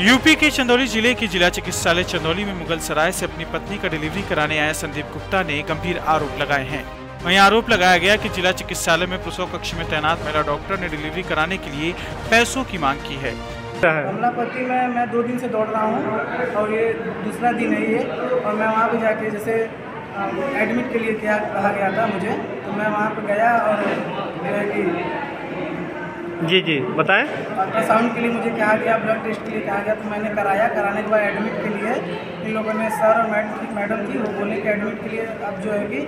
UP के चंदौली ज़िले के जिला चिकित्सालय चंदौली में मुगल सराय से अपनी पत्नी का डिलीवरी कराने आया संदीप गुप्ता ने गंभीर आरोप लगाए हैं। वहीं आरोप लगाया गया कि जिला चिकित्सालय में प्रसव कक्ष में तैनात महिला डॉक्टर ने डिलीवरी कराने के लिए पैसों की मांग की है। कमलापति में मैं दो दिन से दौड़ रहा हूँ और ये दूसरा दिन है ये। और मैं वहाँ पे जाके जैसे एडमिट के लिए क्या कहा गया था मुझे तो मैं वहाँ पे गया और कि जी जी बताएँ। अल्ट्रासाउंड के लिए मुझे कहा गया ब्लड टेस्ट के लिए कहा गया तो मैंने कराया। कराने के बाद एडमिट के लिए इन लोगों ने सर और मैडम मैडम थी वो बोले कि एडमिट के लिए अब जो है कि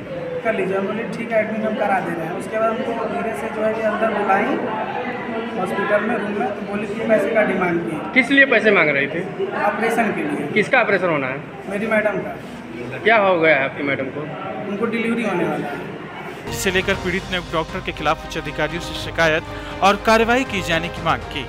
कर लीजिए। हम बोले ठीक है एडमिट हम करा दे रहे हैं। उसके बाद हमको धीरे से जो है कि अंदर बुलाई हॉस्पिटल में रूम में तो बोली कि पैसे का डिमांड की किस लिए पैसे मांग रही थी? ऑपरेशन के लिए। किसका ऑपरेशन होना है? मेरी मैडम का। क्या हो गया है आपकी मैडम को? उनको डिलीवरी होने वाला है। जिसे लेकर पीड़ित ने डॉक्टर के खिलाफ उच्च अधिकारियों से शिकायत और कार्रवाई की जाने की मांग की।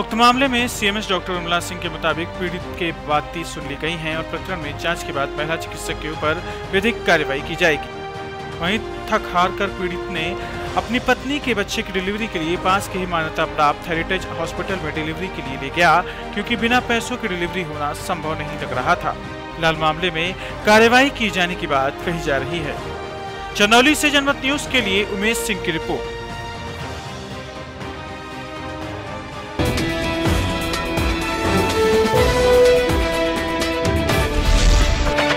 उक्त मामले में सीएमएस डॉक्टर उमला सिंह के मुताबिक पीड़ित के बातें सुन ली गई हैं और प्रकरण में जाँच के बाद महिला चिकित्सक के ऊपर विधिक कार्रवाई की जाएगी। वहीं थक हार कर पीड़ित ने अपनी पत्नी के बच्चे की डिलीवरी के लिए पास के ही मान्यता प्राप्त हेरिटेज हॉस्पिटल में डिलीवरी के लिए ले गया, क्योंकि बिना पैसों की डिलीवरी होना संभव नहीं लग रहा था। लाल मामले में कार्रवाई की जाने की बात कही जा रही है। चंदौली से जनमत न्यूज़ के लिए उमेश सिंह की रिपोर्ट।